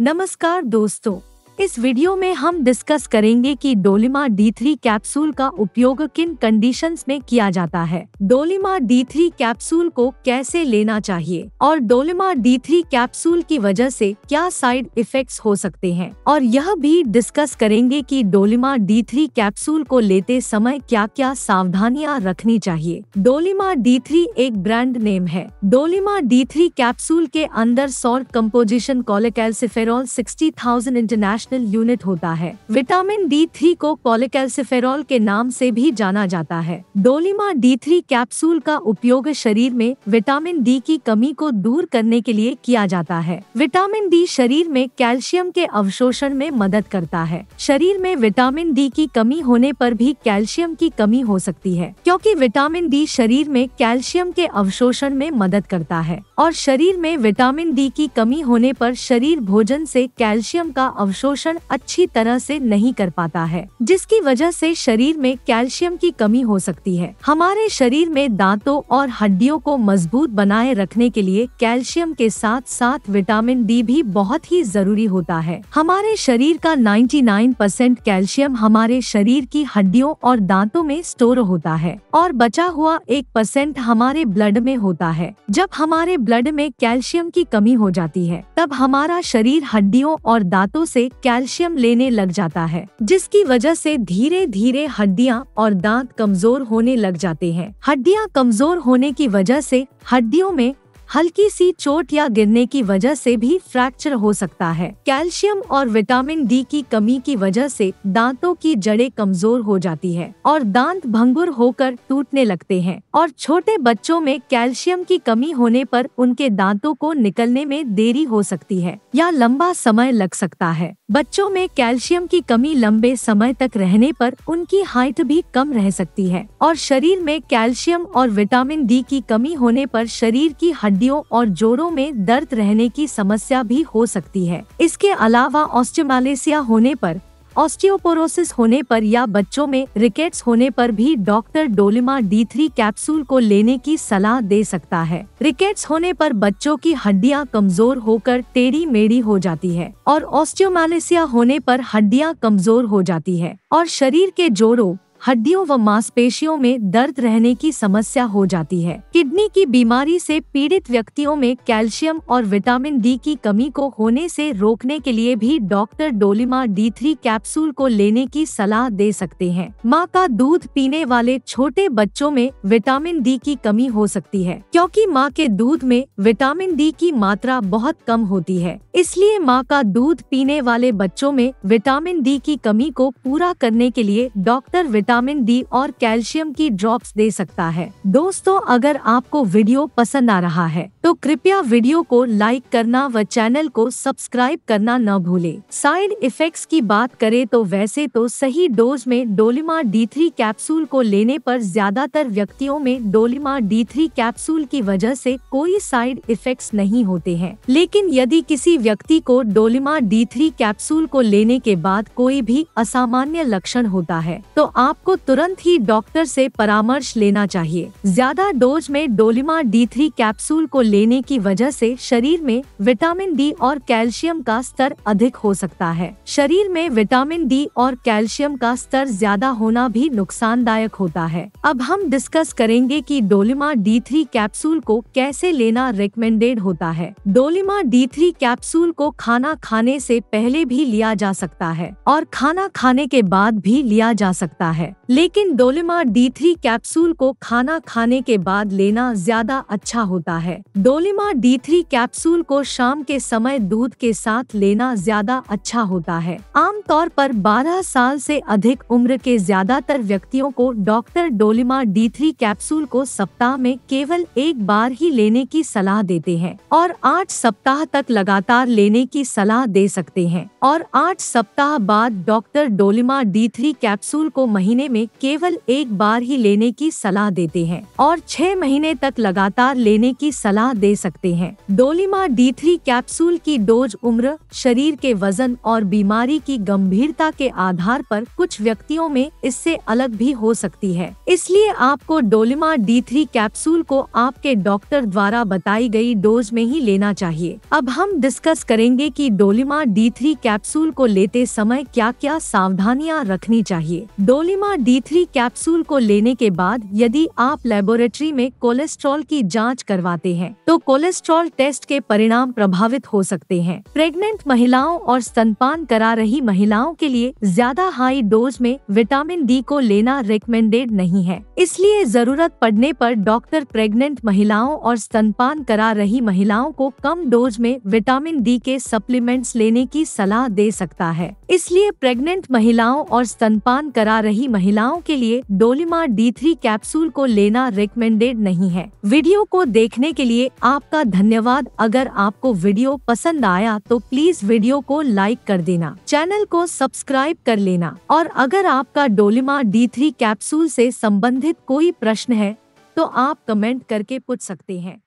नमस्कार दोस्तों। इस वीडियो में हम डिस्कस करेंगे कि डोलिमा डी थ्री कैप्सूल का उपयोग किन कंडीशंस में किया जाता है। डोलिमा डी थ्री कैप्सूल को कैसे लेना चाहिए और डोलिमा डी थ्री कैप्सूल की वजह से क्या साइड इफेक्ट्स हो सकते हैं। और यह भी डिस्कस करेंगे कि डोलिमा डी थ्री कैप्सूल को लेते समय क्या क्या सावधानियाँ रखनी चाहिए। डोलिमा डी एक ब्रांड नेम है। डोलिमा डी कैप्सूल के अंदर salt composition cholecalciferol sixty thousand international national unit होता है। विटामिन डी थ्री को पॉलिकैल्सिफेरॉल के नाम से भी जाना जाता है। डोलिमा डी थ्री कैप्सूल का उपयोग शरीर में विटामिन डी की कमी को दूर करने के लिए किया जाता है। विटामिन डी शरीर में कैल्शियम के अवशोषण में मदद करता है। शरीर में विटामिन डी की कमी होने पर भी कैल्शियम की कमी हो सकती है, क्योंकि विटामिन डी शरीर में कैल्शियम के अवशोषण में मदद करता है। और शरीर में विटामिन डी की कमी होने पर शरीर भोजन से कैल्शियम का अवशोषण शोषण अच्छी तरह से नहीं कर पाता है, जिसकी वजह से शरीर में कैल्शियम की कमी हो सकती है। हमारे शरीर में दांतों और हड्डियों को मज़बूत बनाए रखने के लिए कैल्शियम के साथ साथ विटामिन डी भी बहुत ही ज़रूरी होता है। हमारे शरीर का 99 परसेंट कैल्शियम हमारे शरीर की हड्डियों और दांतों में स्टोर होता है और बचा हुआ एक परसेंट हमारे ब्लड में होता है। जब हमारे ब्लड में कैल्शियम की कमी हो जाती है, तब हमारा शरीर हड्डियों और दांतों से कैल्शियम लेने लग जाता है, जिसकी वजह से धीरे धीरे हड्डियाँ और दांत कमज़ोर होने लग जाते हैं। हड्डियाँ कमज़ोर होने की वजह से हड्डियों में हल्की सी चोट या गिरने की वजह से भी फ्रैक्चर हो सकता है। कैल्शियम और विटामिन डी की कमी की वजह से दांतों की जड़ें कमज़ोर हो जाती है और दांत भंगुर होकर टूटने लगते हैं और छोटे बच्चों में कैल्शियम की कमी होने पर उनके दांतों को निकलने में देरी हो सकती है या लंबा समय लग सकता है। बच्चों में कैल्शियम की कमी लंबे समय तक रहने पर उनकी हाइट भी कम रह सकती है और शरीर में कैल्शियम और विटामिन डी की कमी होने पर शरीर की हड्डी हड्डियों और जोड़ों में दर्द रहने की समस्या भी हो सकती है। इसके अलावा ऑस्टियोमालेसिया होने पर, ऑस्टियोपोरोसिस होने पर या बच्चों में रिकेट्स होने पर भी doctor Dolima D three capsule को लेने की सलाह दे सकता है। रिकेट्स होने पर बच्चों की हड्डियाँ कमज़ोर होकर टेढ़ी मेढ़ी हो जाती है और ऑस्टियोमालेसिया होने पर हड्डियाँ कमज़ोर हो जाती है और शरीर के जोड़ों हड्डियों व मांसपेशियों में दर्द रहने की समस्या हो जाती है। किडनी की बीमारी से पीड़ित व्यक्तियों में कैल्शियम और विटामिन डी की कमी को होने से रोकने के लिए भी doctor Dolima D three capsule को लेने की सलाह दे सकते हैं। माँ का दूध पीने वाले छोटे बच्चों में विटामिन डी की कमी हो सकती है, क्योंकि माँ के दूध में विटामिन डी की मात्रा बहुत कम होती है। इसलिए माँ का दूध पीने वाले बच्चों में विटामिन डी की कमी को पूरा करने के लिए डॉक्टर विटामिन विटामिन डी और कैल्शियम की ड्रॉप्स दे सकता है। दोस्तों, अगर आपको वीडियो पसंद आ रहा है तो कृपया वीडियो को लाइक करना व चैनल को सब्सक्राइब करना न भूले। साइड इफेक्ट्स की बात करें तो वैसे तो सही डोज में डोलिमा डी थ्री कैप्सूल को लेने पर ज़्यादातर व्यक्तियों में डोलिमा डी थ्री कैप्सूल की वजह से कोई साइड इफेक्ट्स नहीं होते हैं। लेकिन यदि किसी व्यक्ति को डोलिमा डी थ्री कैप्सूल को लेने के बाद कोई भी असामान्य लक्षण होता है तो आप आपको तुरंत ही डॉक्टर से परामर्श लेना चाहिए। ज़्यादा डोज में डोलिमा डी थ्री कैप्सूल को लेने की वजह से शरीर में विटामिन डी और कैल्शियम का स्तर अधिक हो सकता है। शरीर में विटामिन डी और कैल्शियम का स्तर ज़्यादा होना भी नुकसानदायक होता है। अब हम डिस्कस करेंगे कि डोलिमा डी थ्री कैप्सूल को कैसे लेना रिकमेंडेड होता है। डोलिमा डी थ्री कैप्सूल को खाना खाने से पहले भी लिया जा सकता है और खाना खाने के बाद भी लिया जा सकता है। लेकिन डोलिमा डी थ्री कैप्सूल को खाना खाने के बाद लेना ज़्यादा अच्छा होता है। डोलिमा डी थ्री कैप्सूल को शाम के समय दूध के साथ लेना ज़्यादा अच्छा होता है। आमतौर पर 12 साल से अधिक उम्र के ज़्यादातर व्यक्तियों को doctor Dolima D three capsule को सप्ताह में केवल एक बार ही लेने की सलाह देते हैं और आठ सप्ताह तक लगातार लेने की सलाह दे सकते हैं और आठ सप्ताह बाद doctor Dolima D three capsule को महीने महीने में केवल एक बार ही लेने की सलाह देते हैं और छह महीने तक लगातार लेने की सलाह दे सकते हैं। डोलिमा डी थ्री कैप्सूल की डोज उम्र, शरीर के वज़न और बीमारी की गंभीरता के आधार पर कुछ व्यक्तियों में इससे अलग भी हो सकती है। इसलिए आपको डोलिमा डी थ्री कैप्सूल को आपके डॉक्टर द्वारा बताई गई डोज में ही लेना चाहिए। अब हम डिस्कस करेंगे कि डोलिमा डी थ्री कैप्सूल को लेते समय क्या क्या सावधानियाँ रखनी चाहिए। डोलिमा डी थ्री कैप्सूल को लेने के बाद यदि आप लेबोरेटरी में कोलेस्ट्रॉल की जाँच करवाते हैं तो कोलेस्ट्रॉल टेस्ट के परिणाम प्रभावित हो सकते हैं। प्रेग्नेंट महिलाओं और स्तनपान करा रही महिलाओं के लिए ज़्यादा हाई डोज में विटामिन डी को लेना रिकमेंडेड नहीं है। इसलिए ज़रूरत पड़ने पर डॉक्टर प्रेग्नेंट महिलाओं और स्तनपान करा रही महिलाओं को कम डोज में विटामिन डी के सप्लीमेंट्स लेने की सलाह दे सकता है। इसलिए प्रेग्नेंट महिलाओं और स्तनपान करा रही महिलाओं के लिए डोलिमा डी थ्री कैप्सूल को लेना रिकमेंडेड नहीं है। वीडियो को देखने के लिए आपका धन्यवाद। अगर आपको वीडियो पसंद आया तो प्लीज़ वीडियो को लाइक कर देना। चैनल को सब्सक्राइब कर लेना। और अगर आपका डोलिमा डी थ्री कैप्सूल से संबंधित कोई प्रश्न है तो आप कमेंट करके पूछ सकते हैं।